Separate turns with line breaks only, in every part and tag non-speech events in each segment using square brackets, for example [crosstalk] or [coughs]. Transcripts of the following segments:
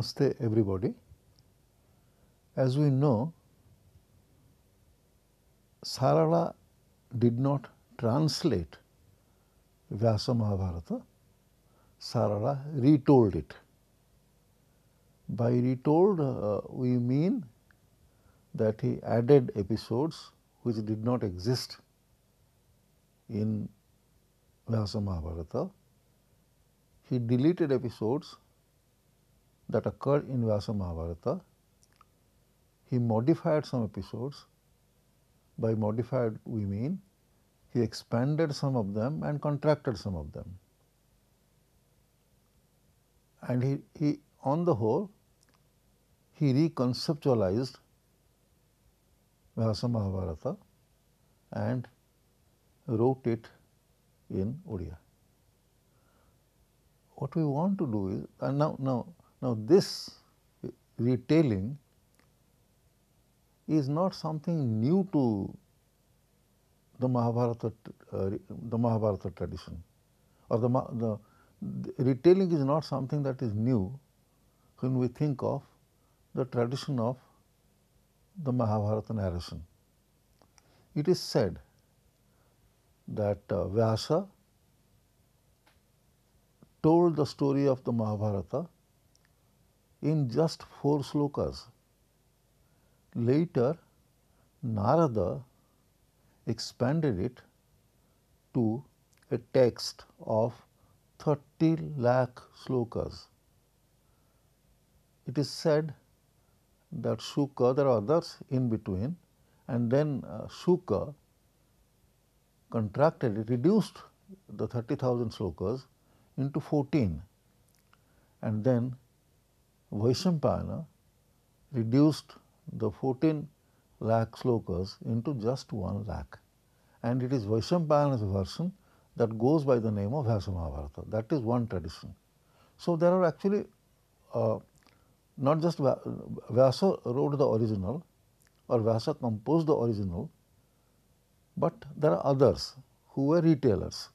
Namaste everybody. As we know, Sarala did not translate Vyasa Mahabharata, Sarala retold it. By retold, uh, we mean that he added episodes which did not exist in Vyasa Mahabharata. He deleted episodes that occurred in Vyasa Mahabharata. He modified some episodes. By modified, we mean he expanded some of them and contracted some of them. And he, he on the whole, he reconceptualized Vyasa Mahabharata and wrote it in Odia. What we want to do is, and now, now now, this retailing is not something new to the Mahabharata, uh, the Mahabharata tradition or the, the, the retelling is not something that is new when we think of the tradition of the Mahabharata narration. It is said that uh, Vyasa told the story of the Mahabharata in just four slokas. Later, Narada expanded it to a text of 30 lakh slokas. It is said that Shuka, there are others in between, and then uh, Shuka contracted it, reduced the 30,000 slokas into 14, and then Vaishampayana reduced the 14 lakh slokas into just 1 lakh and it is Vaishampayana's version that goes by the name of Vyasa Mahabharata. That is one tradition. So, there are actually uh, not just Vyasa wrote the original or Vyasa composed the original, but there are others who were retailers.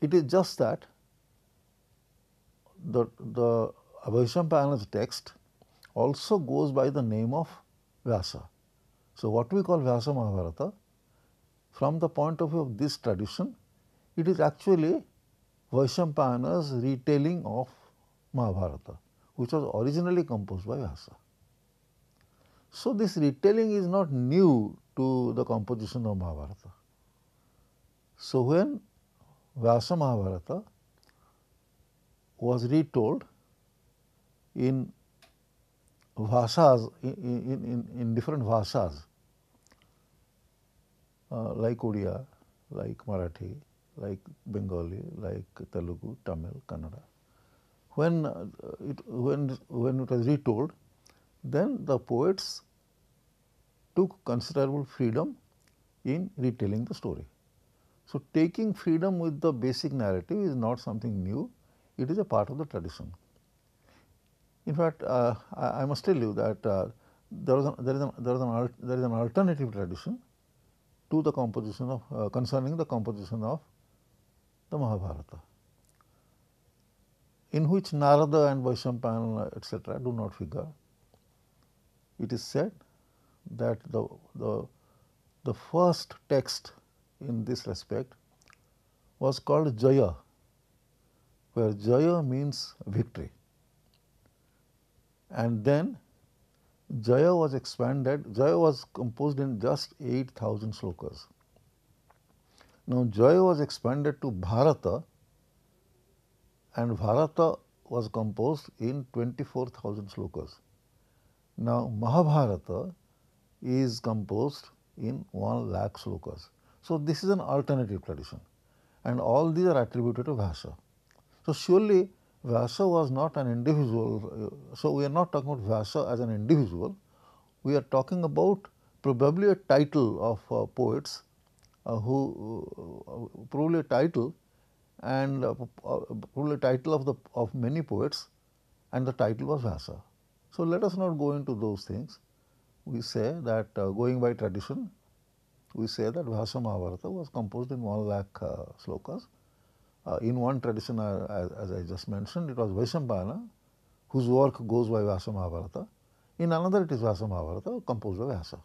It is just that the, the text also goes by the name of Vyasa. So, what we call Vyasa Mahabharata from the point of view of this tradition, it is actually Vaishampayana's retelling of Mahabharata, which was originally composed by Vyasa. So, this retelling is not new to the composition of Mahabharata. So, when Vyasa Mahabharata was retold in bhashas in, in, in different bhashas uh, like Odia, like Marathi, like Bengali, like Telugu, Tamil, Kannada. When uh, it when when it was retold, then the poets took considerable freedom in retelling the story. So, taking freedom with the basic narrative is not something new, it is a part of the tradition. In fact, uh, I, I, must tell you that uh, there, is an, there, is an, there, is an, there is an alternative tradition to the composition of uh, concerning the composition of the Mahabharata, in which Narada and Vaishampayana etc. do not figure. It is said that the, the, the first text in this respect was called Jaya where Jaya means victory. And then Jaya was expanded, Jaya was composed in just 8000 slokas. Now, Jaya was expanded to Bharata and Bharata was composed in 24,000 slokas. Now, Mahabharata is composed in 1 lakh slokas. So, this is an alternative tradition and all these are attributed to Vyasa. So, surely Vyasa was not an individual. So, we are not talking about Vyasa as an individual. We are talking about probably a title of uh, poets uh, who uh, probably a title and uh, probably a title of the of many poets and the title was Vyasa. So, let us not go into those things. We say that uh, going by tradition, we say that Vyasa Mahabharata was composed in 1 lakh uh, slokas. Uh, in one tradition, uh, as, as, I just mentioned, it was Vaishampayana whose work goes by Vyasa Mahabharata. In another, it is Vyasa Mahabharata composed by Vyasa.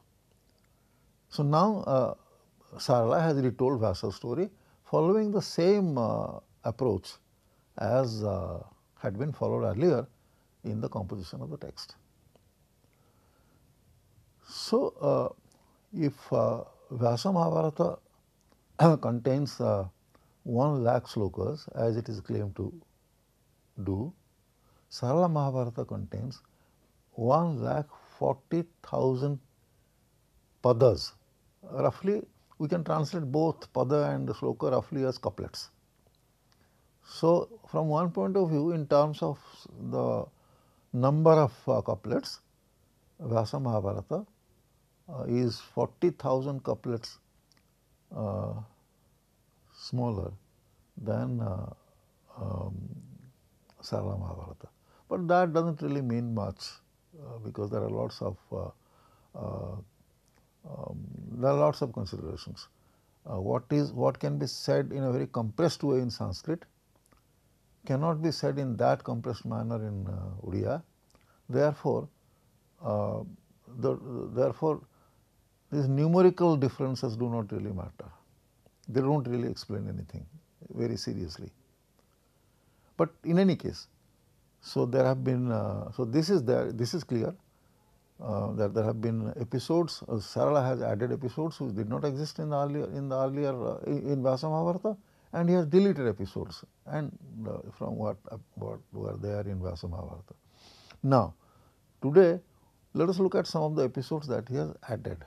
So, now uh, Sarala has retold Vyasa's story following the same uh, approach as uh, had been followed earlier in the composition of the text. So, uh, if uh, Vyasa Mahabharata [coughs] contains uh, 1 lakh slokas as it is claimed to do, Sarala Mahabharata contains 1 lakh 40,000 padas. Roughly, we can translate both pada and sloka roughly as couplets. So, from one point of view in terms of the number of uh, couplets, Vyasa Mahabharata uh, is 40,000 couplets uh, smaller than uh, um, Sarala Mahabharata. But that does not really mean much uh, because there are lots of uh, uh, um, there are lots of considerations. Uh, what is what can be said in a very compressed way in Sanskrit cannot be said in that compressed manner in uh, Odia. Therefore, uh, the, therefore, these numerical differences do not really matter. They do not really explain anything very seriously. But in any case, so there have been, uh, so this is there, this is clear uh, that there have been episodes, uh, Sarala has added episodes which did not exist in the earlier, in the earlier, uh, in, and he has deleted episodes and uh, from what, uh, what were there in Vyasa Mahabharata. Now, today let us look at some of the episodes that he has added.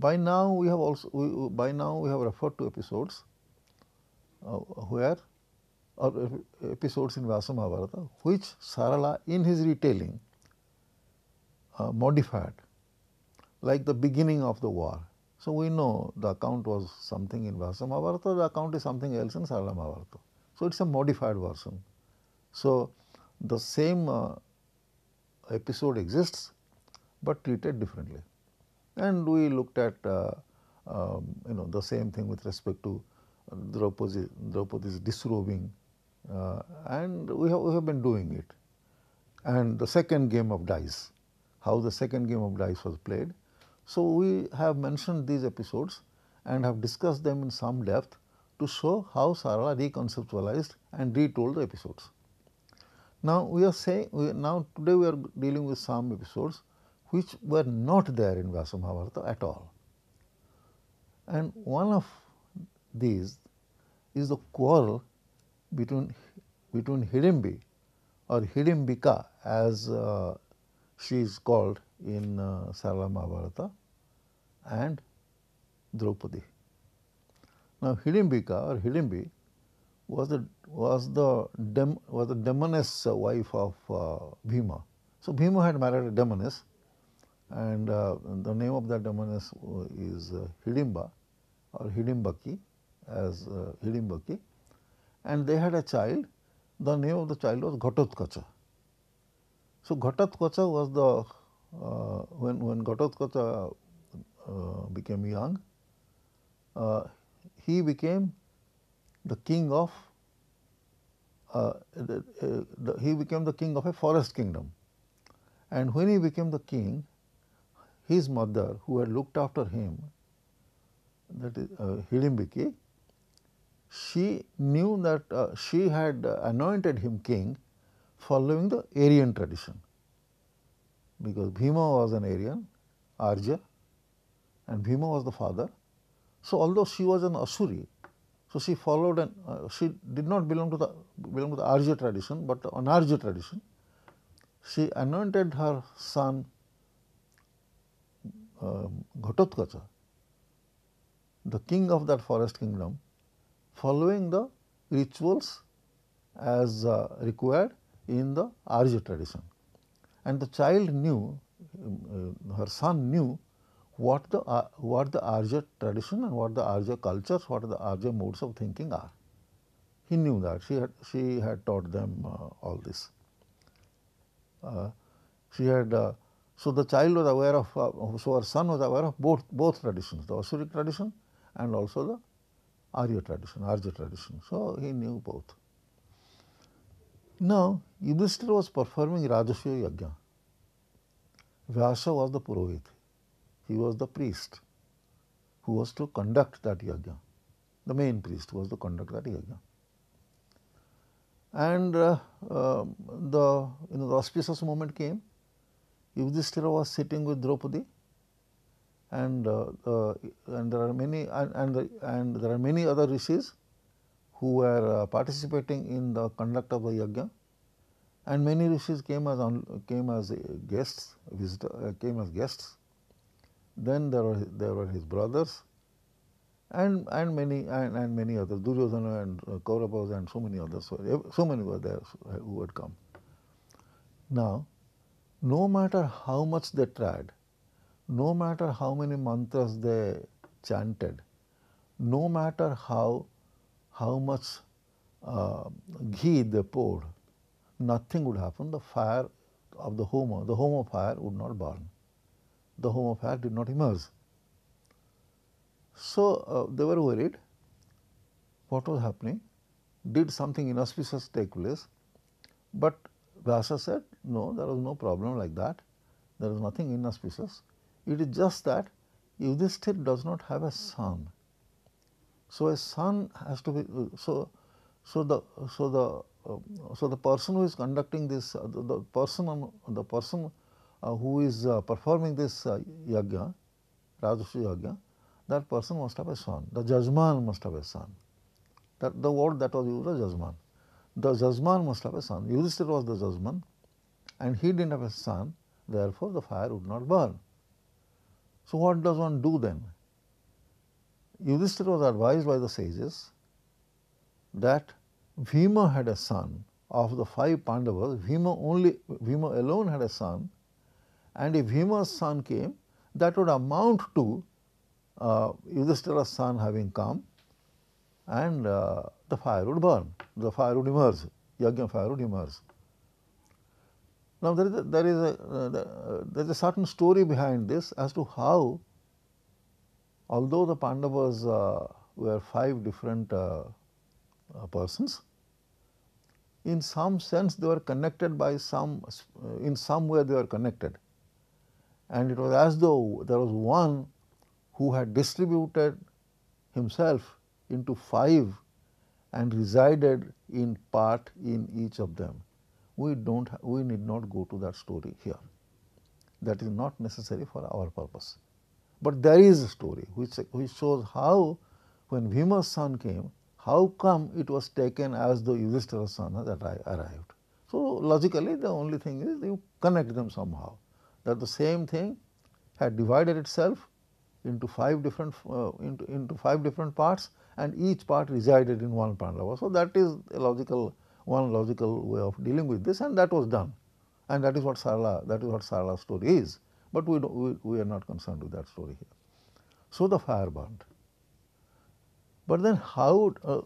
By now we have also we, by now we have referred to episodes uh, where or episodes in Vyasa which Sarala in his retelling uh, modified like the beginning of the war. So, we know the account was something in Vyasa the account is something else in Sarala Mahabharata. So, it is a modified version. So, the same uh, episode exists, but treated differently. And we looked at uh, um, you know the same thing with respect to Draupadi, Draupadi's disrobing uh, and we have, we have been doing it. And the second game of dice, how the second game of dice was played. So, we have mentioned these episodes and have discussed them in some depth to show how Sarala reconceptualized and retold the episodes. Now, we are saying we, now today we are dealing with some episodes which were not there in Vyasa at all. And one of these is the quarrel between, between Hidimbi or Hidimbika as uh, she is called in uh, Sarala Mahabharata and Draupadi. Now, Hidimbika or Hidimbi was the was the dem, was the demoness wife of uh, Bhima. So, Bhima had married a demoness and uh, the name of that demoness is uh, Hidimba or Hidimbaki as uh, Hidimbaki. And they had a child. The name of the child was Ghatotkacha. So, Ghatotkacha was the uh, when when Ghatotkacha uh, became young uh, he became the king of the, he became the king of a forest kingdom. And when he became the king his mother who had looked after him that is uh, Hidimbiki, she knew that uh, she had uh, anointed him king following the Aryan tradition because Bhima was an Aryan, Arya and Bhima was the father. So, although she was an Asuri, so she followed and uh, she did not belong to the belong to the Arya tradition, but an Arya tradition. She anointed her son uh, Ghatotkacha, the king of that forest kingdom, following the rituals as uh, required in the Arya tradition. And the child knew, uh, her son knew what the uh, what the Arya tradition and what the Arya cultures, what the Arya modes of thinking are. He knew that she had she had taught them uh, all this. Uh, she had so the child was aware of uh, so her son was aware of both both traditions, the Asuric tradition and also the Arya tradition, Arya tradition. So he knew both. Now Yudhishthira was performing Rajasuya Yajna. Vyasa was the Purohit. He was the priest who was to conduct that yajna. The main priest was to conduct that yajna. And uh, uh, the, you know, the auspicious moment came. Yudhishthira was sitting with Draupadi and uh, and there are many and and, and, there are many other rishis who were uh, participating in the conduct of the yajna and many rishis came as came as guests visitor uh, came as guests. Then there were there were his brothers and and many and, and many others Duryodhana and uh, Kauravas and so many others so, so many were there who had come. Now no matter how much they tried no matter how many mantras they chanted no matter how how much uh, ghee they poured nothing would happen. The fire of the homa the homa fire would not burn. The home fire did not emerge. So, uh, they were worried. What was happening, did something inauspicious take place, but Vyasa said no there was no problem like that, there is nothing inauspicious, it is just that Yudhishthir does not have a son. So, a son has to be so so the so the uh, so the person who is conducting this uh, the, the person the person uh, who is uh, performing this uh, yajna, Rajasuya yajna, that person must have a son. The Jajman must have a son. That the word that was used was Jajman. The Jajman must have a son. Yudhishthira was the Jajman and he did not have a son, therefore the fire would not burn. So what does one do then? Yudhishthira was advised by the sages that Bhima had a son of the five Pandavas, Bhima only Bhima alone had a son and if Bhima's son came that would amount to uh, Yudhishthira's son having come and uh, the fire would burn, the fire would emerge, Yajna fire would emerge. Now, there is a, there is a, uh, there is a certain story behind this as to how although the Pandavas uh, were five different uh, uh, persons, in some sense they were connected by some, in some way they were connected and it was as though there was one who had distributed himself into five and resided in part in each of them. We do not we need not go to that story here. That is not necessary for our purpose. But there is a story which, which shows how when Bhima's son came, how come it was taken as the Yudhishthira's son had arrived. So, logically the only thing is you connect them somehow that the same thing had divided itself into five different uh, into, into five different parts and each part resided in one Pandava. So, that is a logical one logical way of dealing with this and that was done. And that is what Sarla that is what Sarla's story is, but we, we, we are not concerned with that story here. So, the fire burned, but then how uh,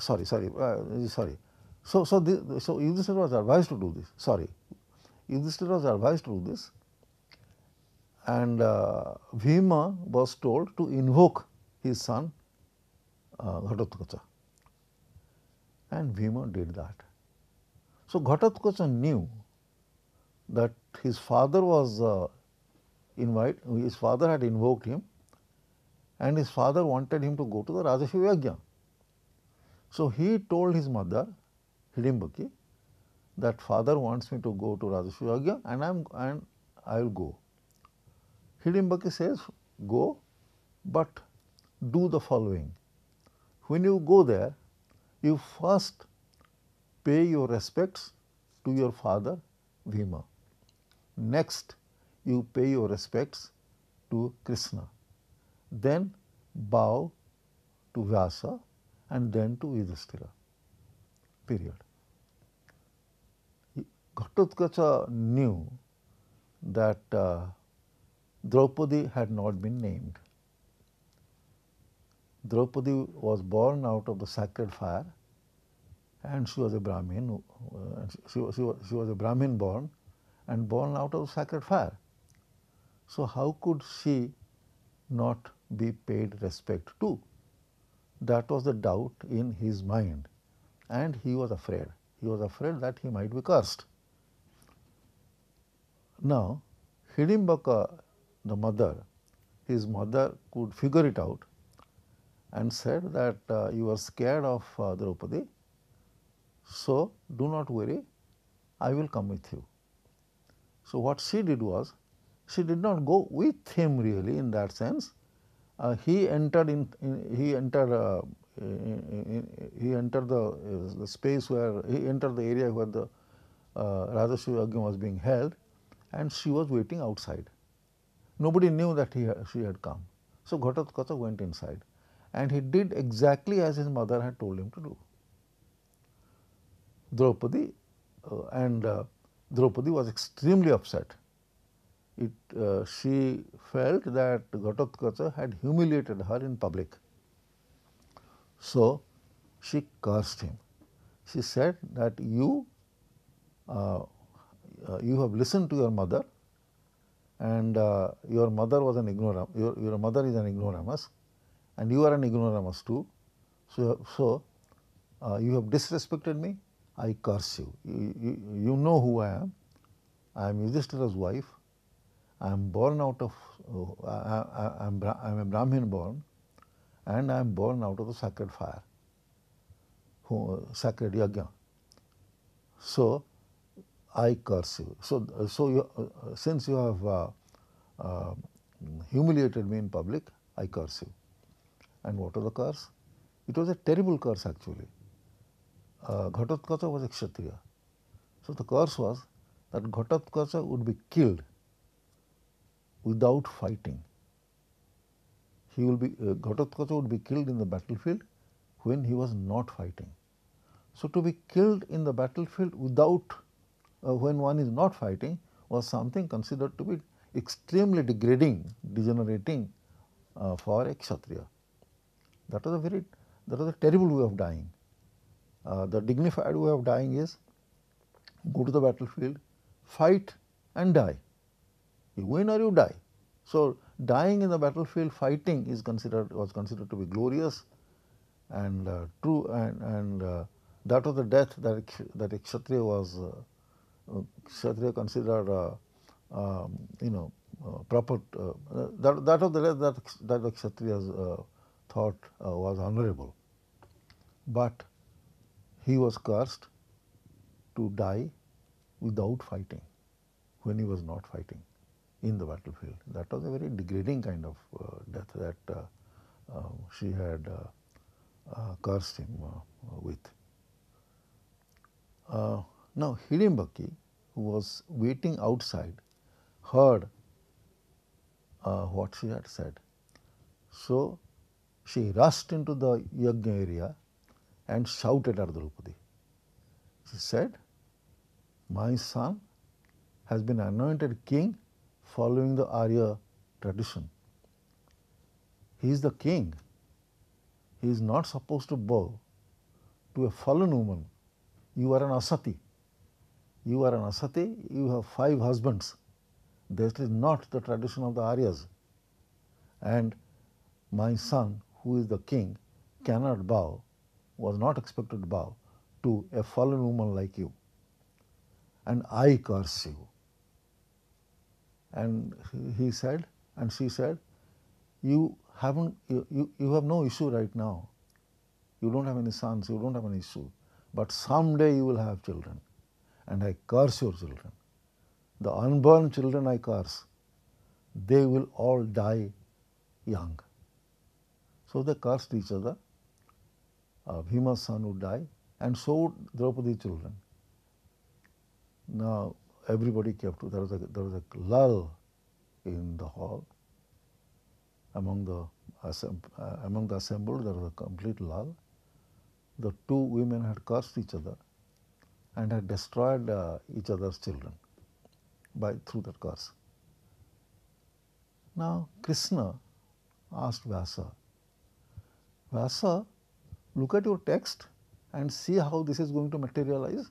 sorry sorry uh, sorry. So, so, the, so Yudhishthira was advised to do this. Sorry. Yudhishthira was advised to do this. And uh, Bhima was told to invoke his son uh, Ghatotkacha and Bhima did that. So, Ghatotkacha knew that his father was uh, invite, his father had invoked him and his father wanted him to go to the Rajasuya Yajna. So, he told his mother Hidimbaki that father wants me to go to Rajasuya Yajna and I am and I will go. Hidimbaki says, go, but do the following. When you go there, you first pay your respects to your father Bhima. Next, you pay your respects to Krishna. Then bow to Vyasa and then to Yudhishthira. Period. Ghatotkacha knew that uh, Draupadi had not been named. Draupadi was born out of the sacred fire and she was a Brahmin, uh, she, she, she was a Brahmin born and born out of the sacred fire. So, how could she not be paid respect to? That was the doubt in his mind and he was afraid. He was afraid that he might be cursed. Now, Hidimbaka, the mother, his mother could figure it out and said that uh, you are scared of uh, Draupadi, so do not worry, I will come with you. So, what she did was, she did not go with him really in that sense. Uh, he entered in, in he entered uh, in, in, he entered the, uh, the space where he entered the area where the uh, Rajasuya Yajna was being held and she was waiting outside. Nobody knew that he, she had come. So, Ghatotkacha went inside and he did exactly as his mother had told him to do. Draupadi uh, and uh, Draupadi was extremely upset. It, uh, she felt that Ghatotkacha had humiliated her in public. So, she cursed him. She said that you, uh, uh, you have listened to your mother and uh, your mother was an ignoramus, your, your mother is an ignoramus and you are an ignoramus too. So, so you have disrespected me, I curse you. You, you. you, know who I am. I am Yudhishthira's wife. I am born out of, uh, I, am I am a Brahmin born and I am born out of the sacred fire, who, sacred yajna. So, I curse you. So, so you, uh, since you have uh, uh, humiliated me in public, I curse you. And what was the curse? It was a terrible curse actually uh, Ghatotkacha was a Kshatriya. So, the curse was that Ghatotkacha would be killed without fighting. He will be uh, would be killed in the battlefield when he was not fighting. So, to be killed in the battlefield without uh, when one is not fighting was something considered to be extremely degrading, degenerating uh, for a Kshatriya. That was a very that was a terrible way of dying. Uh, the dignified way of dying is go to the battlefield, fight and die. You win or you die. So, dying in the battlefield fighting is considered was considered to be glorious and uh, true and, and uh, that was the death that that Kshatriya was uh, uh Kshatriya considered uh, um, you know proper that that was the death that that the Kshatriyas thought was honorable. But he was cursed to die without fighting when he was not fighting in the battlefield. That was a very degrading kind of uh, death that uh, uh, she had uh, uh, cursed him uh, with. now, Hidimbaki, who was waiting outside, heard what she had said. So, she rushed into the yajna area and shouted at Draupadi. She said, My son has been anointed king following the Arya tradition. He is the king. He is not supposed to bow to a fallen woman. You are an asati. You are an asati, you have five husbands. That is not the tradition of the Aryas. And my son, who is the king, cannot bow was not expected to bow to a fallen woman like you. And I curse you. And he said, and she said, you haven't, you, you, you have no issue right now. You don't have any sons, you don't have any issue. But someday you will have children. And I curse your children. The unborn children I curse. They will all die young. So they cursed each other uh, Bhima's son would die and so would Draupadi's children. Now everybody kept, there was a, there was a lull in the hall among the, uh, among the assembled there was a complete lull. The two women had cursed each other and had destroyed uh, each other's children by through that curse. Now Krishna asked Vyasa, Vyasa, look at your text and see how this is going to materialize.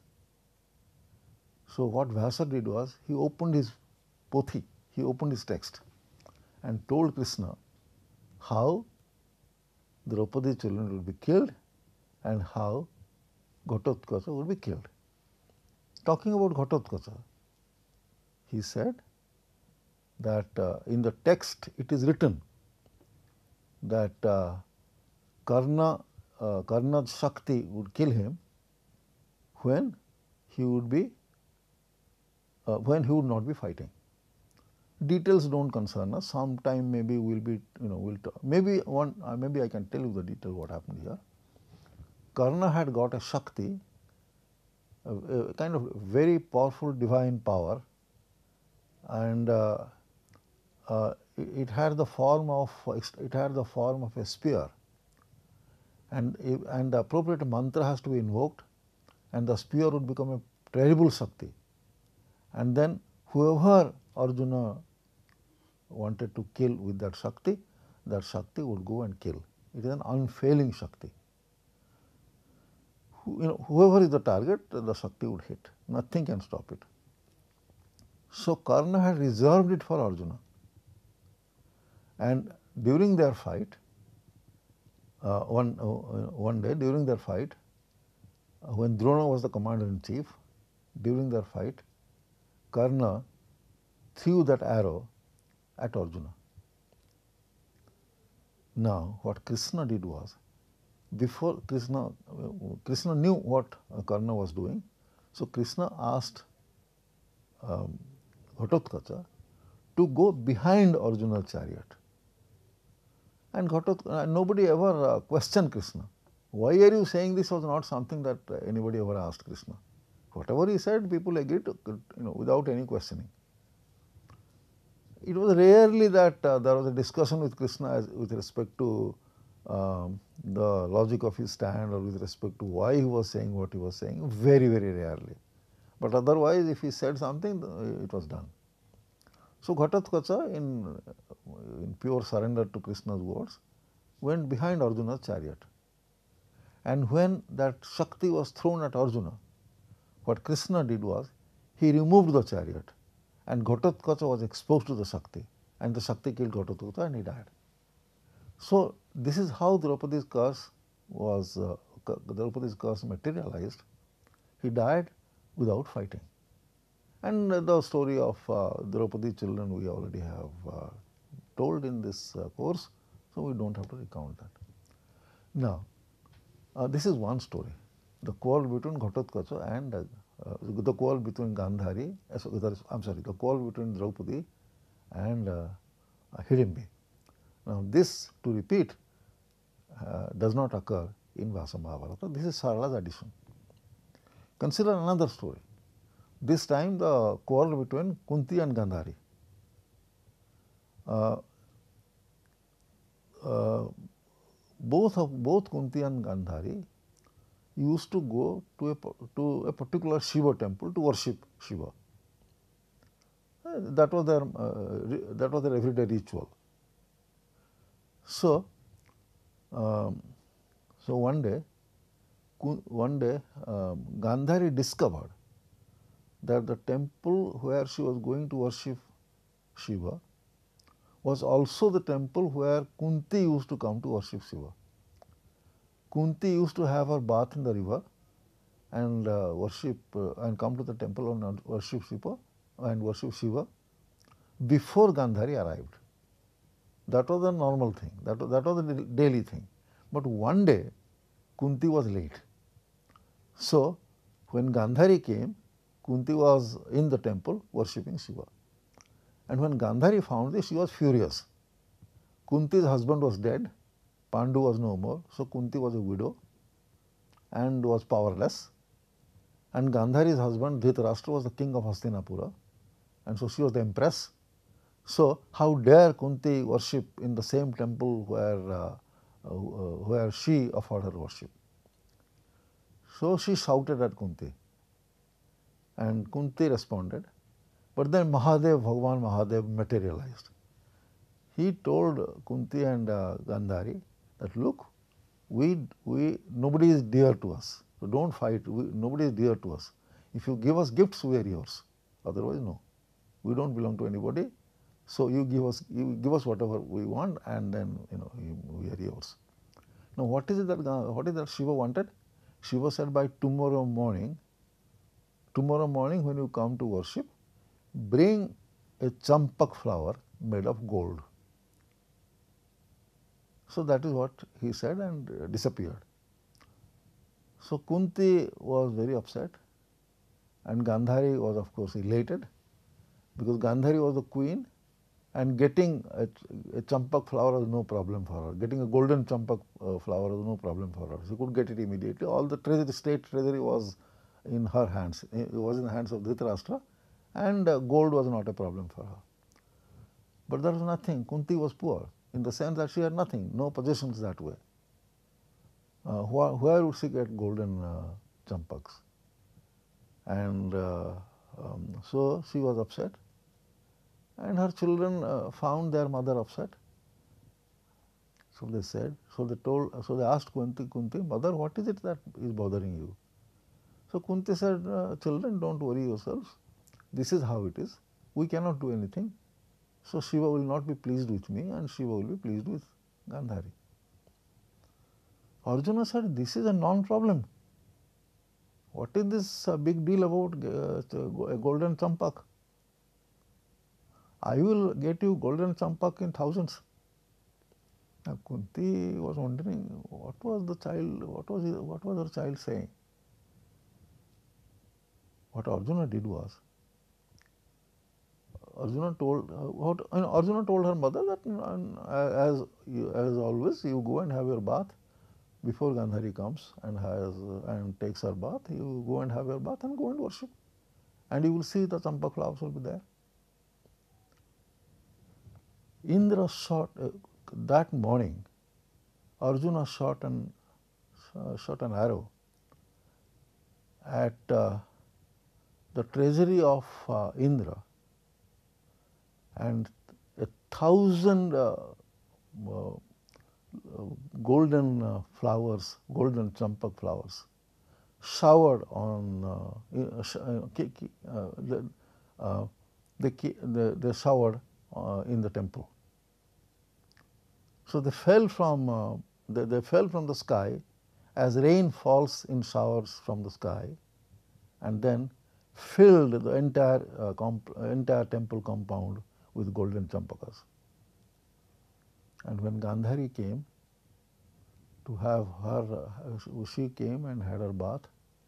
So what Vyasa did was he opened his pothi, he opened his text and told Krishna how Draupadi's children will be killed and how Ghatotkacha will be killed. Talking about Ghatotkacha, he said that uh, in the text it is written that uh, Karna, uh, Karna's Shakti would kill him when he would be, uh, when he would not be fighting. Details do not concern us, sometime maybe we will be, you know, we will talk. maybe one, uh, maybe I can tell you the detail what happened here. Karna had got a Shakti, a, a kind of very powerful divine power and uh, uh, it had the form of it had the form of a spear and and the appropriate mantra has to be invoked and the spear would become a terrible Shakti and then whoever Arjuna wanted to kill with that Shakti, that Shakti would go and kill. It is an unfailing Shakti. You know, whoever is the target, the Shakti would hit. Nothing can stop it. So Karna had reserved it for Arjuna. And during their fight, uh, one, uh, one day during their fight, uh, when Drona was the commander in chief, during their fight, Karna threw that arrow at Arjuna. Now, what Krishna did was, before Krishna, Krishna knew what Karna was doing, so Krishna asked um, Ghatotkacha to go behind Arjuna's chariot. And uh, nobody ever uh, questioned Krishna. Why are you saying this was not something that uh, anybody ever asked Krishna. Whatever he said, people agreed to, you know, without any questioning. It was rarely that uh, there was a discussion with Krishna as, with respect to um, the logic of his stand or with respect to why he was saying what he was saying, very, very rarely. But otherwise, if he said something, it was done. So, Ghatotkacha in, in pure surrender to Krishna's words went behind Arjuna's chariot. And when that Shakti was thrown at Arjuna, what Krishna did was he removed the chariot and Ghatotkacha was exposed to the Shakti and the Shakti killed Ghatotkacha and he died. So, this is how Draupadi's curse was, uh, Draupadi's curse materialized. He died without fighting. And the story of uh, Draupadi children we already have uh, told in this uh, course, so we do not have to recount that. Now, uh, this is one story, the quarrel between Ghatotkacha and uh, uh, the quarrel between Gandhari, I am sorry, the quarrel between Draupadi and uh. Now, this to repeat does not occur in Vyasa Mahabharata, this is Sarala's addition. Consider another story. This time the quarrel between Kunti and Gandhari. Uh, uh, both of both Kunti and Gandhari used to go to a to a particular Shiva temple to worship Shiva. Uh, that was their uh, that was their everyday ritual. So, um, so one day, one day um, Gandhari discovered that the temple where she was going to worship Shiva was also the temple where Kunti used to come to worship Shiva. Kunti used to have her bath in the river and uh, worship uh, and come to the temple and worship Shiva and worship Shiva before Gandhari arrived. That was the normal thing, that, that was the daily thing. But one day Kunti was late. So, when Gandhari came, Kunti was in the temple worshipping Shiva. And when Gandhari found this, she was furious. Kunti's husband was dead, Pandu was no more, so Kunti was a widow and was powerless. And Gandhari's husband Dhritarashtra was the king of Hastinapura and so she was the empress. So, how dare Kunti worship in the same temple where, uh, uh, where she offered her worship. So, she shouted at Kunti and Kunti responded. But then Mahadev, Bhagavan Mahadev materialized. He told Kunti and uh, Gandhari that look, we, we, nobody is dear to us. So don't fight, we, nobody is dear to us. If you give us gifts, we are yours. Otherwise, no. We don't belong to anybody. So you give us, you give us whatever we want and then, you know, we are yours. Now what is it that, what is that Shiva wanted? Shiva said by tomorrow morning, tomorrow morning when you come to worship, bring a champak flower made of gold. So that is what he said and disappeared. So Kunti was very upset and Gandhari was of course elated because Gandhari was the queen and getting a, a champak flower was no problem for her. Getting a golden champak uh, flower was no problem for her. She could get it immediately. All the treasury, state treasury was in her hands. It was in the hands of Dhritarashtra and uh, gold was not a problem for her. But there was nothing. Kunti was poor in the sense that she had nothing, no possessions that way. Uh, where, where, would she get golden uh, champaks? And uh, um, so she was upset and her children uh, found their mother upset. So they said, so they told, so they asked Kunti, Kunti, mother, what is it that is bothering you? So Kunti said, uh, children, don't worry yourselves. This is how it is. We cannot do anything. So Shiva will not be pleased with me and Shiva will be pleased with Gandhari. Arjuna said, this is a non-problem. What is this uh, big deal about uh, a golden champak? I will get you golden champak in thousands. Now Kunti was wondering what was the child, what was, what was her child saying? What Arjuna did was, Arjuna told what you know, Arjuna told her mother that as as always you go and have your bath before Gandhari comes and has and takes her bath you go and have your bath and go and worship and you will see the champak flowers will be there. Indra shot uh, that morning Arjuna shot an uh, shot an arrow at uh, the treasury of Indra and a thousand uh, uh, golden uh, flowers, golden champak flowers showered on the, the, they showered in the temple. So they fell from uh, they, they, fell from the sky as rain falls in showers from the sky and then filled the entire uh, entire temple compound with golden champakas. And when Gandhari came to have her, uh, she came and had her bath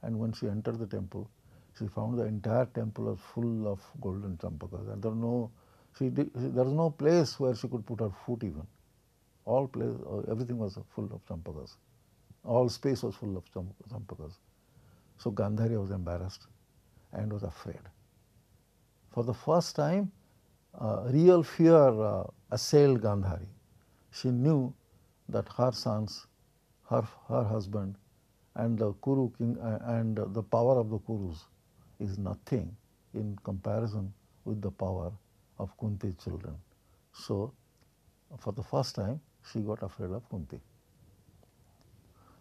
and when she entered the temple, she found the entire temple was full of golden champakas and there, was no, she did, there was no place where she could put her foot even. All place, uh, everything was full of champakas. All space was full of champakas. So Gandhari was embarrassed and was afraid. For the first time, uh, real fear uh, assailed Gandhari. She knew that her sons, her, her husband and the Kuru king uh, and the power of the Kurus is nothing in comparison with the power of Kunti's children. So, for the first time she got afraid of Kunti.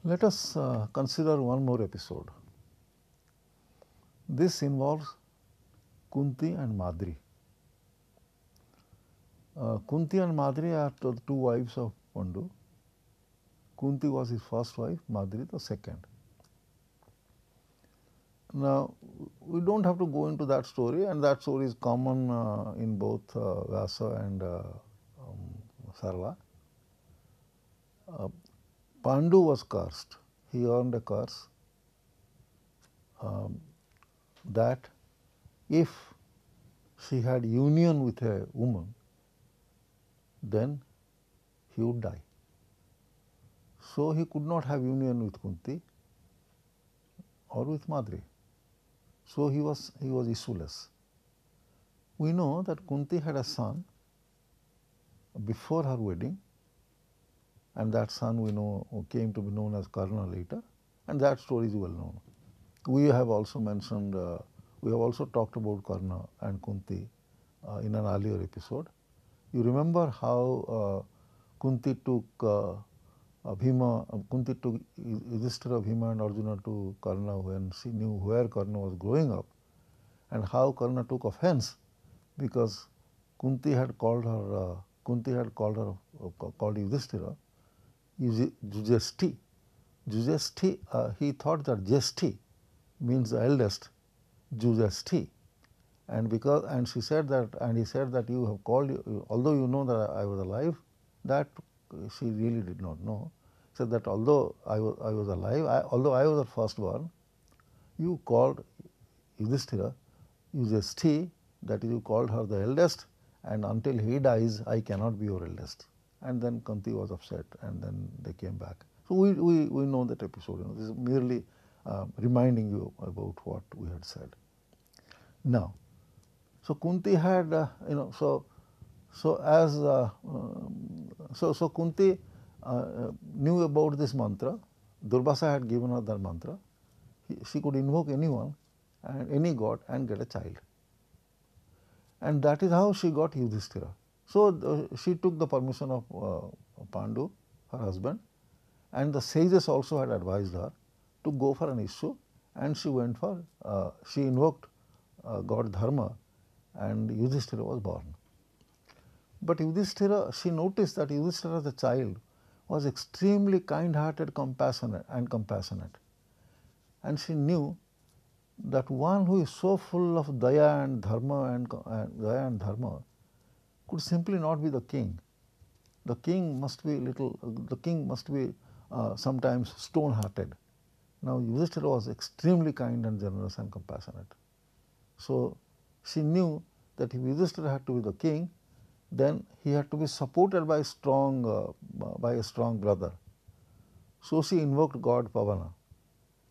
Let us uh, consider one more episode. This involves Kunti and Madri. Uh, Kunti and Madri are the two wives of Pandu. Kunti was his first wife, Madri the second. Now, we do not have to go into that story and that story is common uh, in both uh, Vyasa and uh, um, Sarla. Uh, Pandu was cursed. He earned a curse um, that if she had union with a woman, then he would die. So, he could not have union with Kunti or with Madri. So, he was he was issueless. We know that Kunti had a son before her wedding and that son we know came to be known as Karna later and that story is well known. We have also mentioned uh, we have also talked about Karna and Kunti uh, in an earlier episode. You remember how uh, Kunti took uh, Bhima, uh, Kunti took Yudhishthira, Bhima and Arjuna to Karna when she knew where Karna was growing up and how Karna took offense because Kunti had called her, uh, Kunti had called her, called Yudhishthira Jujesti. Jujesti, uh, he thought that Jesti means the eldest, Jujesti. And because, and she said that, and he said that you have called, you, although you know that I was alive, that she really did not know. Said that although I was, I was alive, I, although I was the firstborn, you called Yudhishthira, Yujesti, that you called her the eldest, and until he dies, I cannot be your eldest. And then Kunti was upset, and then they came back. So we, we, we know that episode. You know, this is merely uh, reminding you about what we had said. Now, so Kunti had, uh, you know, so so as uh, um, so so Kunti uh, knew about this mantra. Durvasa had given her that mantra. He, she could invoke anyone and any god and get a child. And that is how she got Yudhishthira. So uh, she took the permission of uh, Pandu, her husband, and the sages also had advised her to go for an issue, and she went for uh, she invoked uh, God Dharma, and Yudhishthira was born. But Yudhishthira, she noticed that Yudhishthira, the child, was extremely kind-hearted, compassionate, and compassionate, and she knew that one who is so full of daya and dharma and, and daya and dharma could simply not be the king. The king must be little. The king must be uh, sometimes stone-hearted. Now Yudhishthira was extremely kind and generous and compassionate. So she knew that if Yudhishthira had to be the king, then he had to be supported by strong uh, by a strong brother. So she invoked God Pavana,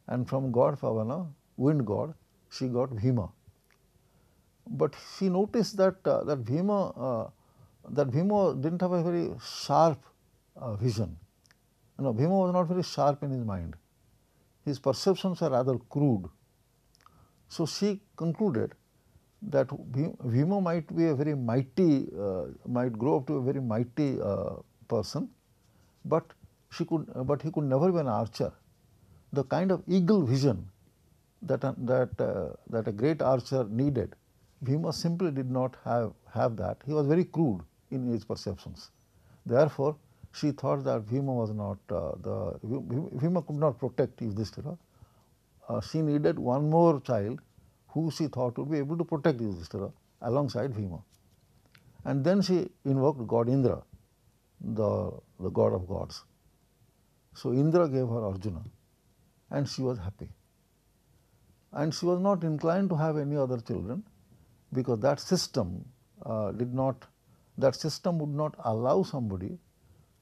and from God Pavana, wind god, she got Bhima. But she noticed that uh, that Bhima uh, that Bhima didn't have a very sharp uh, vision. You know, Bhima was not very sharp in his mind. His perceptions are rather crude. So she concluded that Bhima might be a very mighty, uh, might grow up to a very mighty uh, person, but she could, but he could never be an archer. The kind of eagle vision that uh, that uh, that a great archer needed, Bhima simply did not have have that. He was very crude in his perceptions. Therefore, she thought that Bhima was not uh, the Bhima could not protect Yudhishthira. Uh, she needed one more child who she thought would be able to protect Yudhishthira alongside Bhima. And then she invoked God Indra, the, the god of gods. So Indra gave her Arjuna and she was happy. And she was not inclined to have any other children because that system uh, did not that system would not allow somebody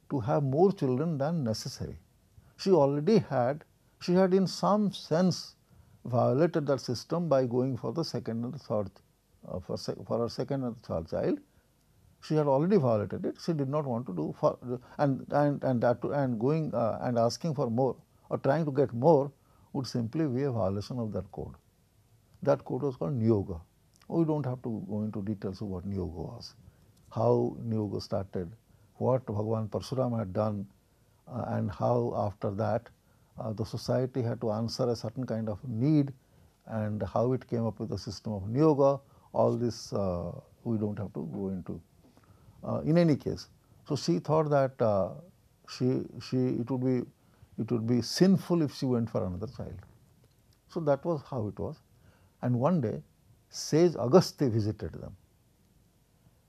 to have more children than necessary. She already had, she had in some sense violated that system by going for the second and the third, uh, for, for her second and third child. She had already violated it. She did not want to do for, and and and that and going uh, and asking for more or trying to get more would simply be a violation of that code. That code was called Niyoga. We do not have to go into details of what Niyoga was how Niyoga started, what Bhagavan Parsuram had done uh, and how after that uh, the society had to answer a certain kind of need and how it came up with the system of Niyoga, all this uh, we do not have to go into. Uh, in any case, so she thought that uh, she, she, it would be, it would be sinful if she went for another child. So that was how it was. And one day, sage Agastya visited them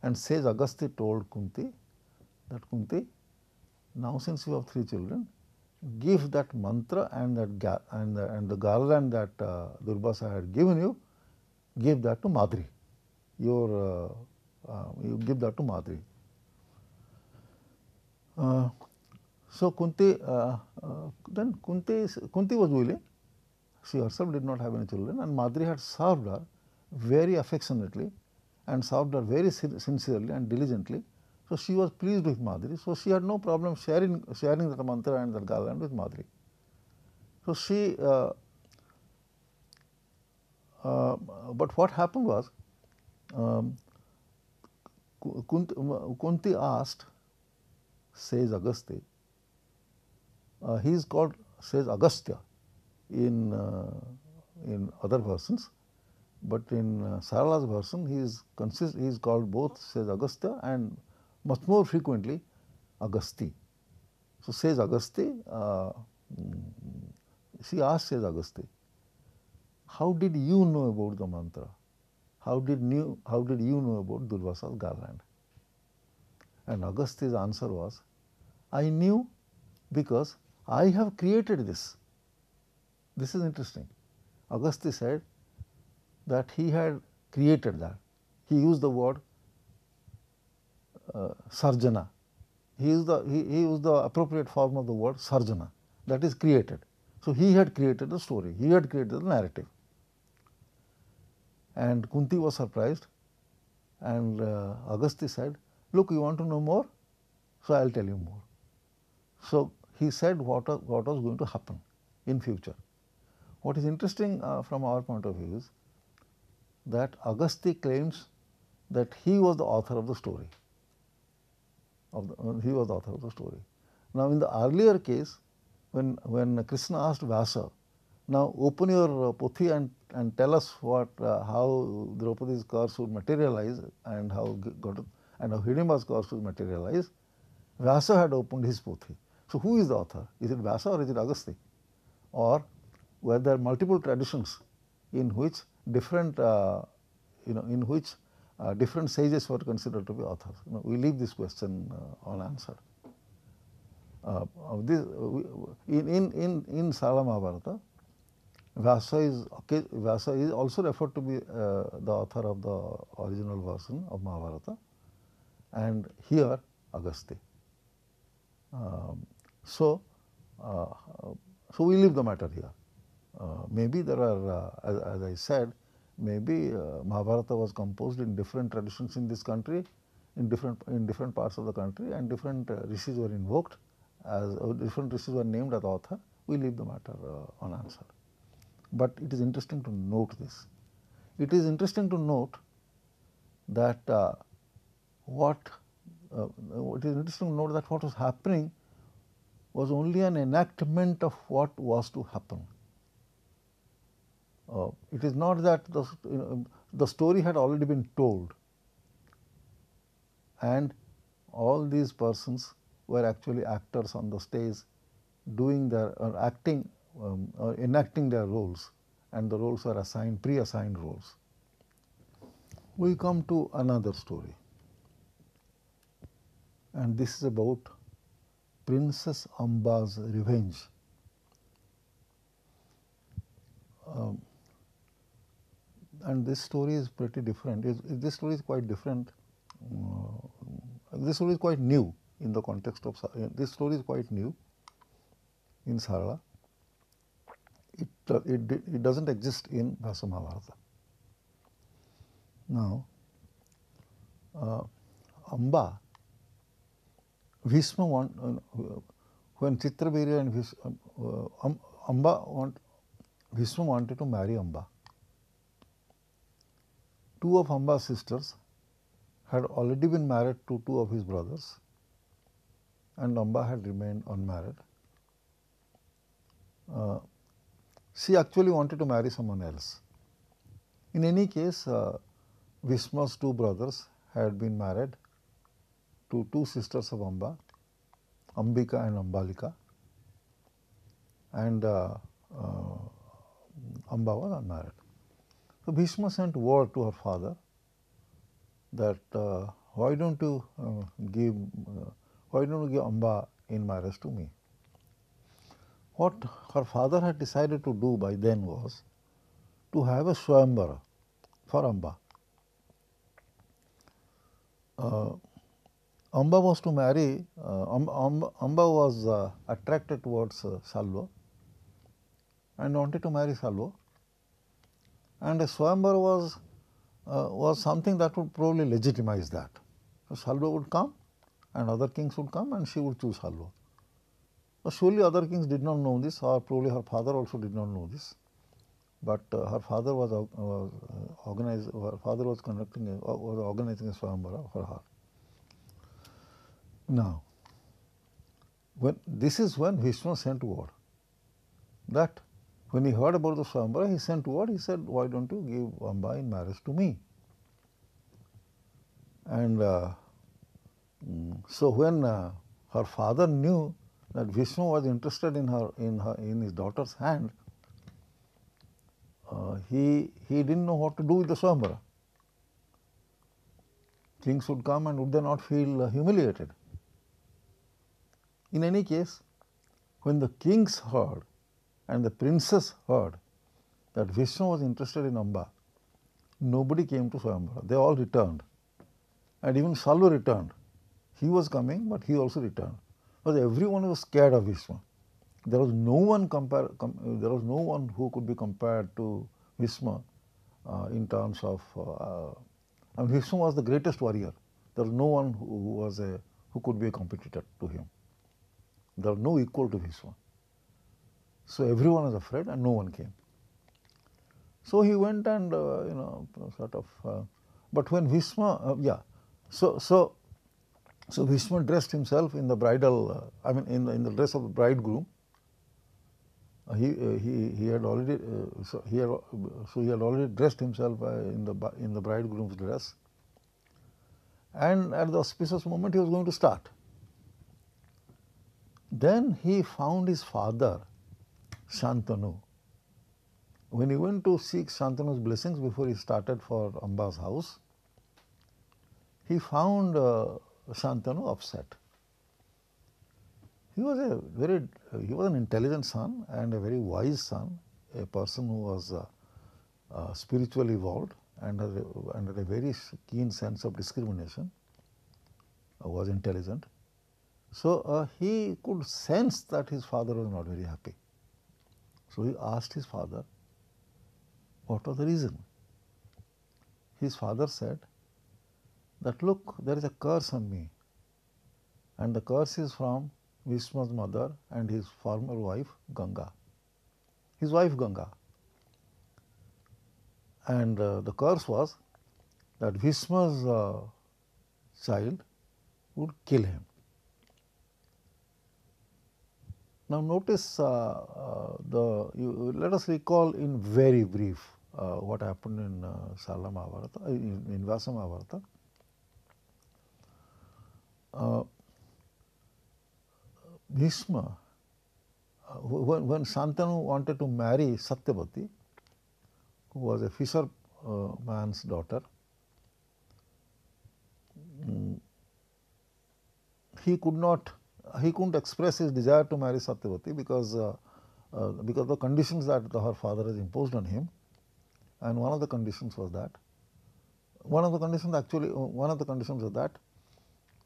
and sage Agastya told Kunti that Kunti, now since you have three children, give that mantra and that and the, and the garland that uh, had given you, give that to Madri. Your uh, uh, you give that to Madri. Uh, so Kunti, uh, uh, then Kunti, Kunti was willing. She herself did not have any children, and Madri had served her very affectionately and served her very sincerely and diligently. So, she was pleased with Madri. So, she had no problem sharing, sharing that mantra and that garland with Madri. So, she uh, uh, but what happened was um, Kunti, Kunti asked says Agastya, uh, he is called says Agastya in, uh, in other versions, but in uh, Sarala's version he is consist he is called both says Agastya and much more frequently Agasti. So, says Agasti, uh, she asked says Agasti, how did you know about the mantra? How did, knew, how did you know about Durvasa's garland? And Agastya's answer was, I knew because I have created this. This is interesting. Agastya said that he had created that. He used the word uh, sarjana. He used the he, he used the appropriate form of the word sarjana that is created. So, he had created the story, he had created the narrative. And Kunti was surprised and uh, Agastya said, look you want to know more? So, I will tell you more. So, he said what, what was going to happen in future. What is interesting uh, from our point of view is that Agastya claims that he was the author of the story. Of the, uh, he was the author of the story. Now, in the earlier case, when, when Krishna asked Vyasa, now open your uh, and, and tell us what, uh, how Draupadi's curse would materialize and how got and how Hidimba's curse would materialize, Vyasa had opened his Pothi. So, who is the author? Is it Vyasa or is it Agastya? Or were there multiple traditions in which different, uh, you know, in which uh, different sages were considered to be authors? You know, we leave this question uh, unanswered. Uh, this, in, in, in, in Sarala Mahabharata, Vyasa is, okay, Vyasa is also referred to be uh, the author of the original version of Mahabharata and here Agastya. Um, so, uh, so we leave the matter here. Uh, maybe there are, uh, as, as, I said, maybe uh, Mahabharata was composed in different traditions in this country, in different in different parts of the country, and different uh, rishis were invoked as uh, different rishis were named as author. We leave the matter unanswered. But it is interesting to note this. It is interesting to note that what it is interesting to note that what was happening was only an enactment of what was to happen. Uh, it is not that the, you know, the story had already been told and all these persons were actually actors on the stage doing their or acting um, or enacting their roles and the roles were assigned pre-assigned roles. We come to another story and this is about Princess Amba's revenge. Um, and this story is pretty different. This story is quite different. Uh, this story is quite new in the context of uh, this story is quite new in Sarala. It, uh, it, it does not exist in Vyasa Mahabharata. Now, uh, Amba Bhishma want, uh, when Chitravirya and uh, um, Amba want, Bhishma wanted to marry Amba. Two of Amba's sisters had already been married to two of his brothers and Amba had remained unmarried. Uh, she actually wanted to marry someone else. In any case, uh, Bhishma's two brothers had been married to two sisters of Amba, Ambika and Ambalika and uh, uh, Amba was unmarried. So, Bhishma sent word to her father that uh, why don't you uh, give, uh, why don't you give Amba in marriage to me. What her father had decided to do by then was to have a Swayamvara for Amba. Uh, Amba was to marry, uh, Amba, was uh, attracted towards Salva and wanted to marry Salva. And a Swayamvar was, uh, was something that would probably legitimize that. So, would come and other kings would come and she would choose Salva. So, surely other kings did not know this or probably her father also did not know this. but uh, her father was, uh, was uh, organized, her father was conducting, a, uh, was organizing a Swayamvara for her. Now, when this is when Bhishma sent word that when he heard about the Swayamvara, he sent word, he said, why don't you give Amba in marriage to me? And uh, mm, so when uh, her father knew that Bhishma was interested in her in her in his daughter's hand, uh, he he didn't know what to do with the Swayamvara. Kings would come and would they not feel uh, humiliated? In any case, when the kings heard and the princess heard that Bhishma was interested in Amba, nobody came to Swayamvara. They all returned. And even Salu returned. He was coming, but he also returned. Because everyone was scared of Bhishma. There was no one compare, com, there was no one who could be compared to Bhishma uh, in terms of, uh, I mean, Bhishma was the greatest warrior. There was no one who, who was a, who could be a competitor to him. There was no equal to Bhishma. So everyone was afraid and no one came. So he went and, uh, you know, sort of, uh, but when Bhishma, uh, yeah, so, so, so Bhishma dressed himself in the bridal, uh, I mean, in the, in the dress of the bridegroom. Uh, he, uh, he, he had already, so he had, so he had already dressed himself in the, in the bridegroom's dress. And at the auspicious moment, he was going to start. Then he found his father Shantanu. When he went to seek Shantanu's blessings before he started for Amba's house, he found uh, Shantanu upset. He was a very, he was an intelligent son and a very wise son, a person who was uh, uh, spiritually evolved and had, a, and had a very keen sense of discrimination, uh, was intelligent. So, uh, he could sense that his father was not very happy. So he asked his father, what was the reason? His father said that look, there is a curse on me, and the curse is from Bhishma's mother and his former wife Ganga, his wife Ganga. And uh, the curse was that Bhishma's uh, child would kill him. Now, notice uh, uh, the you, let us recall in very brief uh, what happened in uh, Shala Mahabharata, in, in Vyasa Mahabharata. Uh, Bhishma, uh, when, when Santanu wanted to marry Satyavati, who was a fisher uh, man's daughter, um, he could not he couldn't express his desire to marry Satyavati because, uh, uh, because the conditions that the, her father has imposed on him. And one of the conditions was that, one of the conditions actually, uh, one of the conditions was that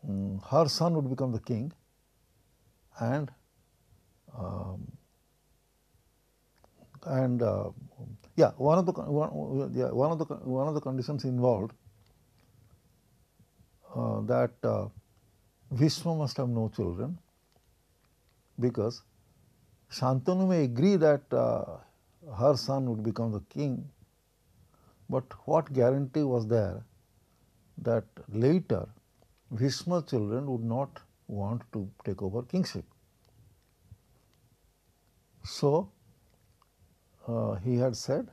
um, her son would become the king and um, and uh, yeah one of the one, yeah, one of the one of the conditions involved uh, that Bhishma must have no children because Shantanu may agree that uh, her son would become the king, but what guarantee was there that later Bhishma's children would not want to take over kingship. So, uh, he had said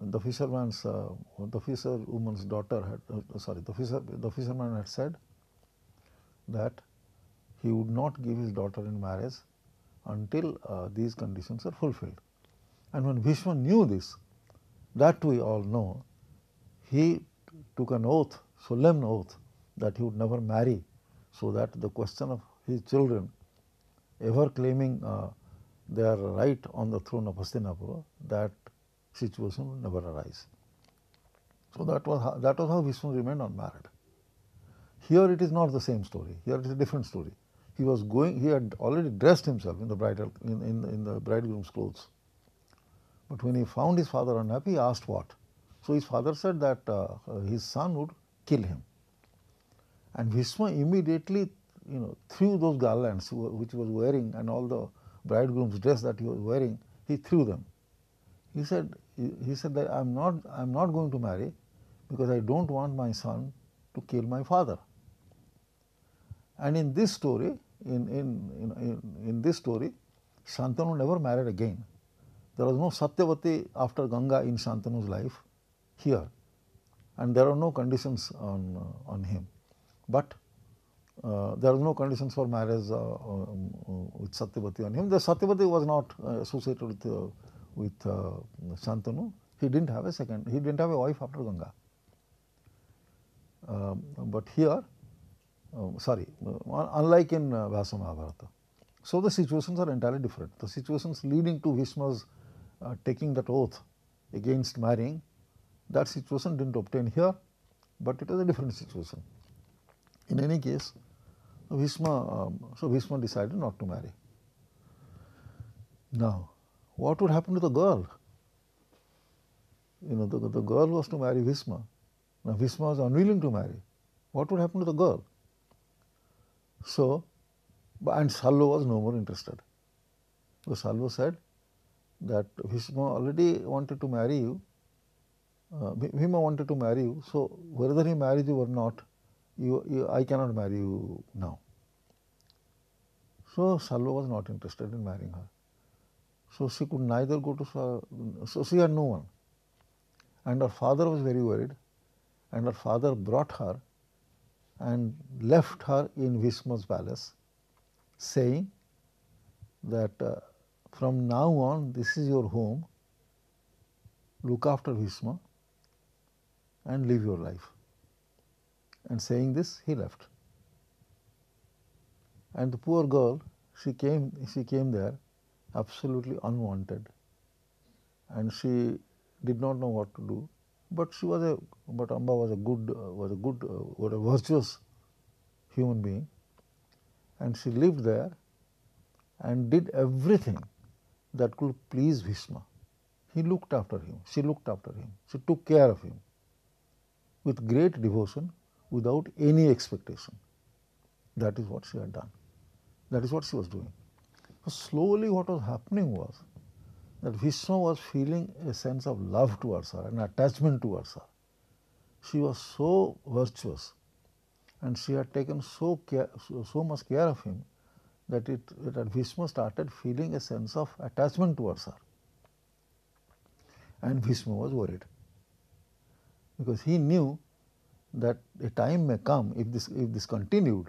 the fisherman's uh, the fisher woman's daughter had uh, sorry the fisher the fisherman had said that he would not give his daughter in marriage until uh, these conditions are fulfilled. And when Bhishma knew this, that we all know, he took an oath, solemn oath, that he would never marry, so that the question of his children ever claiming uh, their right on the throne of Hastinapura, that situation would never arise. So that was how, that was how Bhishma remained unmarried. Here it is not the same story. Here it is a different story. He was going. He had already dressed himself in the bridal in, in, in the bridegroom's clothes. But when he found his father unhappy, he asked what. So his father said that uh, his son would kill him. And Bhishma immediately, you know, threw those garlands which he was wearing and all the bridegroom's dress that he was wearing, he threw them he said, he said that I am not, I am not going to marry because I don't want my son to kill my father. And in this story, in, in, in, in this story, Shantanu never married again. There was no Satyavati after Ganga in Shantanu's life here and there are no conditions on, uh, on him. But uh, there are no conditions for marriage uh, um, with Satyavati on him. The Satyavati was not associated with, with Shantanu. He didn't have a second, he didn't have a wife after Ganga. Um, but here, uh, sorry, unlike in uh, Mahabharata. So, the situations are entirely different. The situations leading to Bhishma's uh, taking that oath against marrying, that situation did not obtain here, but it was a different situation. In any case, Bhishma, um, so Bhishma decided not to marry. Now, what would happen to the girl? You know, the, the girl was to marry Bhishma. Now, Bhishma was unwilling to marry. What would happen to the girl? So, and Shalva was no more interested. So, Shalva said that Bhishma already wanted to marry you, uh, Bhima wanted to marry you. So, whether he married you or not, you, you, I cannot marry you now. So, Shalva was not interested in marrying her. So, she could neither go to, so she had no one. And her father was very worried and her father brought her and left her in Bhishma's palace saying that uh, from now on this is your home, look after Bhishma and live your life. And saying this he left. And the poor girl she came she came there absolutely unwanted and she did not know what to do but she was a, but Amba was a good, was a good, uh, was a virtuous human being, and she lived there and did everything that could please Bhishma. He looked after him, she looked after him, she took care of him with great devotion without any expectation. That is what she had done. That is what she was doing. So slowly what was happening was that Bhishma was feeling a sense of love towards her, an attachment towards her. She was so virtuous and she had taken so, care, so, so much care of him that, it, that Bhishma started feeling a sense of attachment towards her. And Bhishma was worried because he knew that a time may come, if this, if this continued,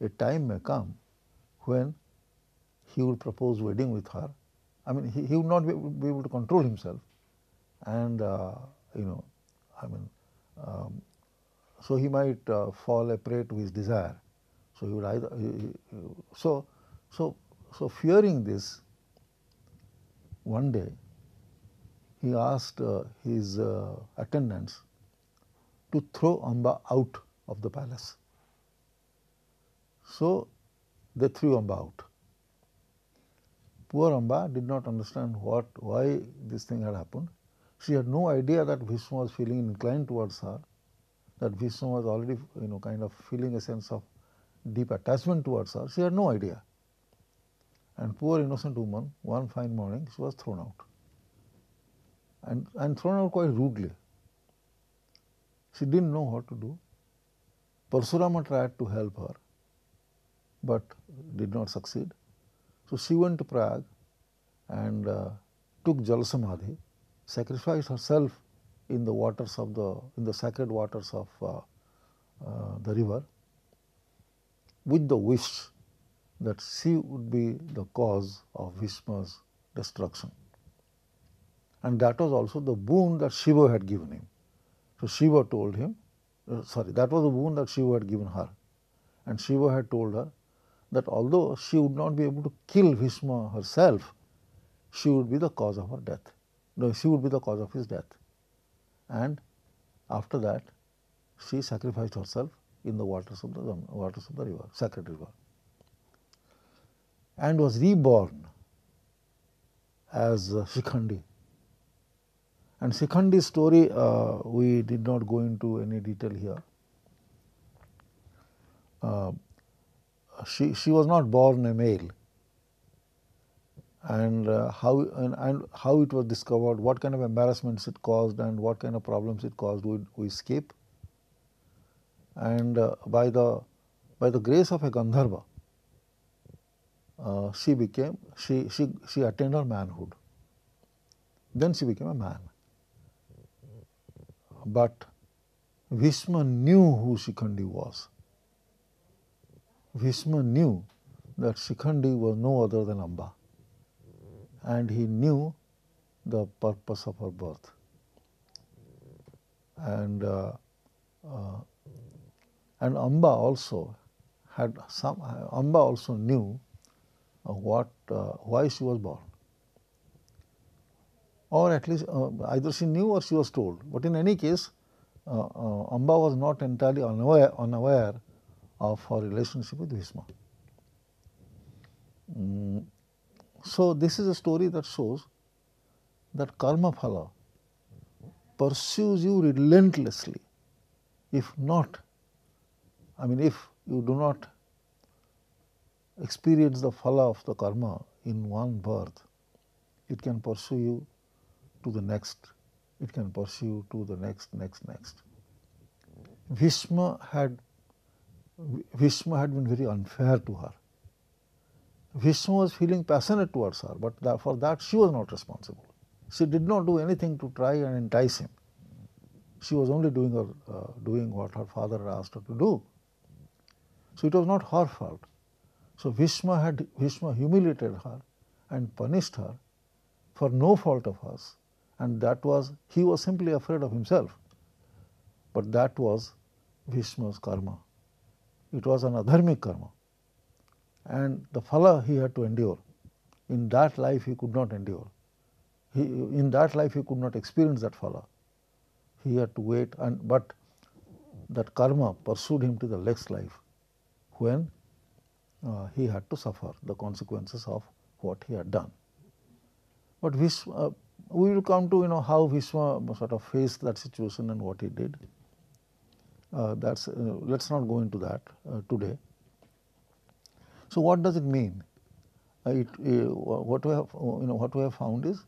a time may come when he would propose wedding with her I mean, he, he would not be, be able to control himself, and uh, you know, I mean, um, so he might uh, fall a prey to his desire. So he would either he, so so so fearing this. One day, he asked uh, his uh, attendants to throw Amba out of the palace. So they threw Amba out. Poor Amba did not understand what, why this thing had happened. She had no idea that Bhishma was feeling inclined towards her, that Bhishma was already, you know, kind of feeling a sense of deep attachment towards her. She had no idea. And poor innocent woman, one fine morning, she was thrown out. And, and thrown out quite rudely. She didn't know what to do. Parsurama tried to help her, but did not succeed. So she went to Prayag and uh, took Jal Samadhi, sacrificed herself in the waters of the in the sacred waters of uh, uh, the river with the wish that she would be the cause of Bhishma's destruction. And that was also the boon that Shiva had given him. So Shiva told him, uh, sorry, that was the boon that Shiva had given her. And Shiva had told her that although she would not be able to kill Bhishma herself, she would be the cause of her death. No, she would be the cause of his death. And after that, she sacrificed herself in the waters of the waters of the river, sacred river, and was reborn as uh, Shikhandi. And Shikhandi's story, uh, we did not go into any detail here. Uh, she, she was not born a male. And uh, how and, and, how it was discovered, what kind of embarrassments it caused, and what kind of problems it caused, we, we escape. And uh, by the by the grace of a Gandharva, uh, she became she she she attained her manhood. Then she became a man. But Bhishma knew who Shikhandi was. Bhishma knew that Shikhandi was no other than Amba and he knew the purpose of her birth. And, uh, uh, and Amba also had some, Amba also knew what, uh, why she was born. Or at least uh, either she knew or she was told. But in any case, uh, uh, Amba was not entirely unaware, unaware of her relationship with Bhishma. Mm, so, this is a story that shows that karma phala pursues you relentlessly. If not, I mean, if you do not experience the phala of the karma in one birth, it can pursue you to the next, it can pursue you to the next, next, next. Vishma had Bhishma had been very unfair to her. Bhishma was feeling passionate towards her, but for that she was not responsible. She did not do anything to try and entice him. She was only doing her uh, doing what her father asked her to do. So it was not her fault. So Bhishma had Bhishma humiliated her and punished her for no fault of hers, and that was he was simply afraid of himself. But that was Bhishma's karma. It was an adharmic karma and the phala he had to endure. In that life he could not endure. He, in that life he could not experience that phala. He had to wait and but that karma pursued him to the next life when uh, he had to suffer the consequences of what he had done. But Vishma, uh, we will come to you know how Bhishma sort of faced that situation and what he did. Uh, that's uh, let us not go into that uh, today. So, what does it mean? Uh, it, uh, what we have you know what we have found is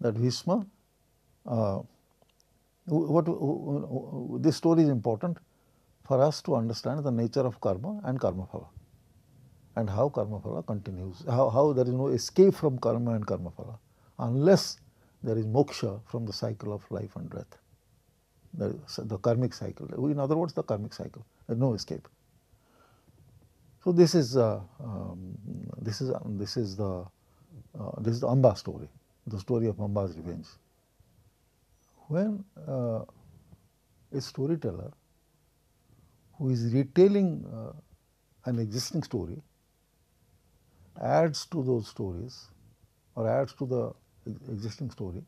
that Bhishma uh, what this story is important for us to understand the nature of karma and karma phala and how karma phala continues how, how there is no escape from karma and karma phala unless there is moksha from the cycle of life and death the, the karmic cycle in other words the karmic cycle there is no escape so, this is uh, um, this is um, this is the uh, this is the Amba story, the story of Amba's revenge. When uh, a storyteller who is retelling uh, an existing story adds to those stories or adds to the existing story,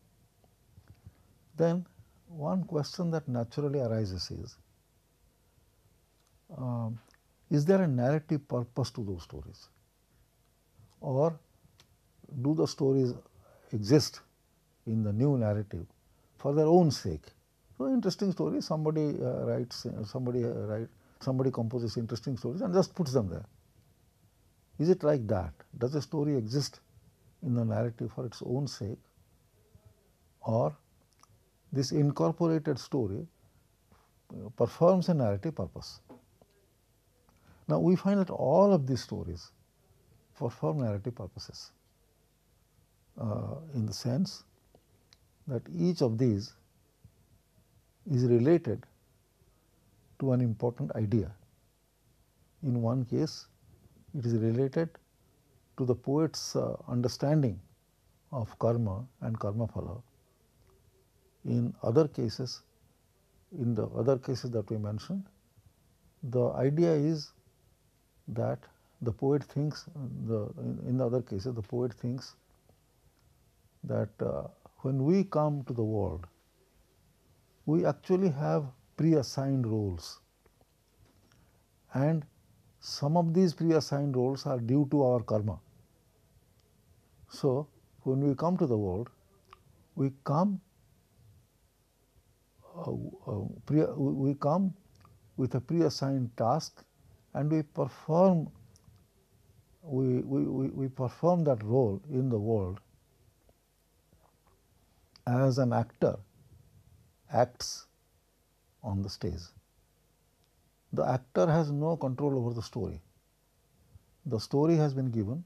then one question that naturally arises is um, is there a narrative purpose to those stories or do the stories exist in the new narrative for their own sake. So, interesting story somebody uh, writes somebody uh, write somebody composes interesting stories and just puts them there. Is it like that? Does a story exist in the narrative for its own sake or this incorporated story uh, performs a narrative purpose? Now, we find that all of these stories for form narrative purposes uh, in the sense that each of these is related to an important idea. In one case, it is related to the poet's uh, understanding of karma and karma phala. In other cases, in the other cases that we mentioned, the idea is that the poet thinks the in, in the other cases the poet thinks that uh, when we come to the world we actually have pre-assigned roles and some of these pre-assigned roles are due to our karma. So, when we come to the world we come uh, uh, we come with a pre-assigned task and we perform we, we, we, we perform that role in the world as an actor acts on the stage. The actor has no control over the story. The story has been given,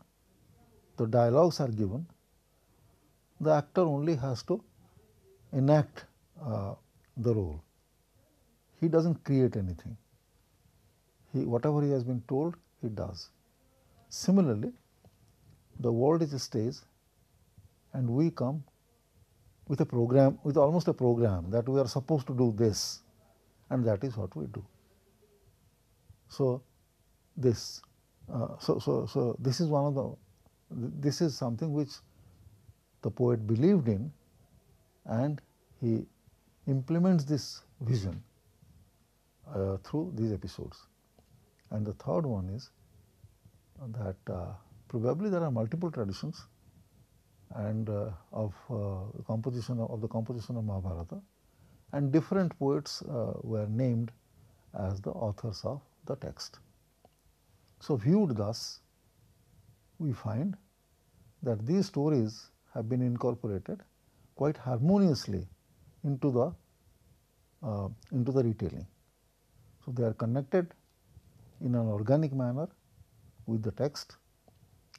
the dialogues are given, the actor only has to enact uh, the role. He does not create anything. He, whatever he has been told, he does. Similarly, the world is a stage and we come with a program, with almost a program that we are supposed to do this and that is what we do. So, this, uh, so, so, so this is one of the, this is something which the poet believed in and he implements this vision uh, through these episodes. And the third one is that uh, probably there are multiple traditions and uh, of uh, composition of, of, the composition of Mahabharata and different poets uh, were named as the authors of the text. So, viewed thus we find that these stories have been incorporated quite harmoniously into the uh, into the retelling. So, they are connected in an organic manner with the text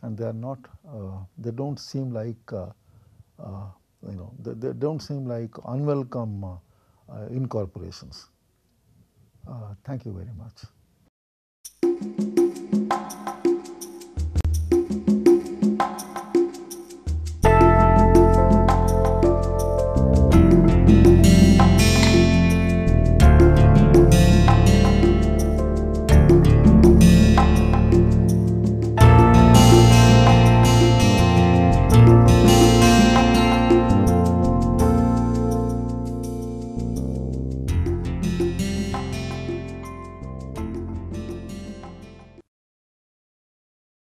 and they are not uh, they do not seem like uh, uh, you know they, they do not seem like unwelcome uh, uh, incorporations. thank you very much.